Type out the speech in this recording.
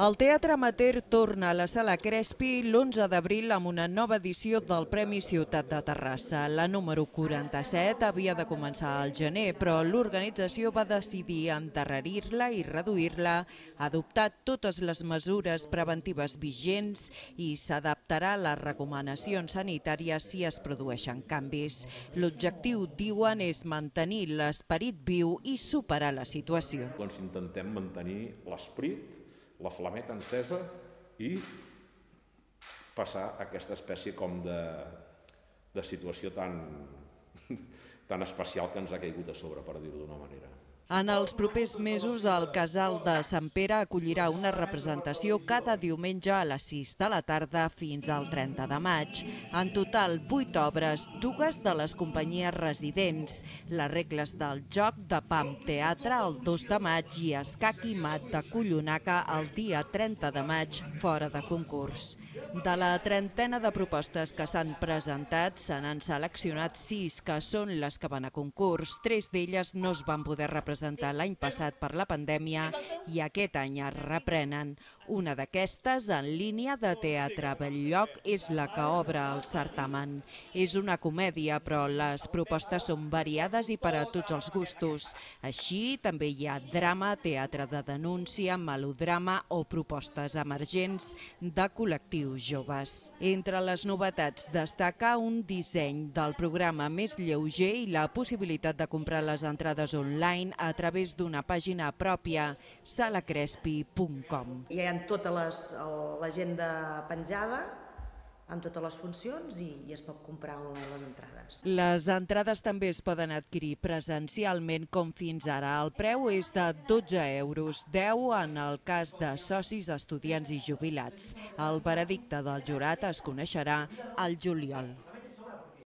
El Teatre Amateur torna a la Sala Crespi l'11 d'abril amb una nova edició del Premi Ciutat de Terrassa. La número 47 havia de començar al gener, però l'organització va decidir endarrerir-la i reduir-la, adoptar totes les mesures preventives vigents i s'adaptarà a les recomanacions sanitàries si es produeixen canvis. L'objectiu, diuen, és mantenir l'esperit viu i superar la situació. Doncs intentem mantenir l'esperit la flameta encesa i passar aquesta espècie com de, de situació tan, tan especial que ens ha caigut a sobre, per dir-ho d'una manera. En els propers mesos, el Casal de Sant Pere acollirà una representació cada diumenge a les 6 de la tarda fins al 30 de maig. En total, 8 obres, dues de les companyies residents, les regles del joc de PAM Teatre el 2 de maig i Escac i Mat de Collonaca el dia 30 de maig, fora de concurs. De la trentena de propostes que s'han presentat, se n'han seleccionat 6 que són les que van a concurs. Tres d'elles no es van poder representar presentar l'any passat per la pandèmia i aquest any es reprenen. Una d'aquestes, en línia de Teatre Belllloc, és la que obre el certamen. És una comèdia, però les propostes són variades i per a tots els gustos. Així, també hi ha drama, teatre de denúncia, melodrama o propostes emergents de col·lectius joves. Entre les novetats destaca un disseny del programa més lleuger i la possibilitat de comprar les entrades online a través d'una pàgina pròpia, salacrespi.com. Hi ha tota l'agenda penjada amb totes les funcions i, i es pot comprar les entrades. Les entrades també es poden adquirir presencialment com fins ara. El preu és de 12 euros, 10 en el cas de socis, estudiants i jubilats. El veredicte del jurat es coneixerà al juliol.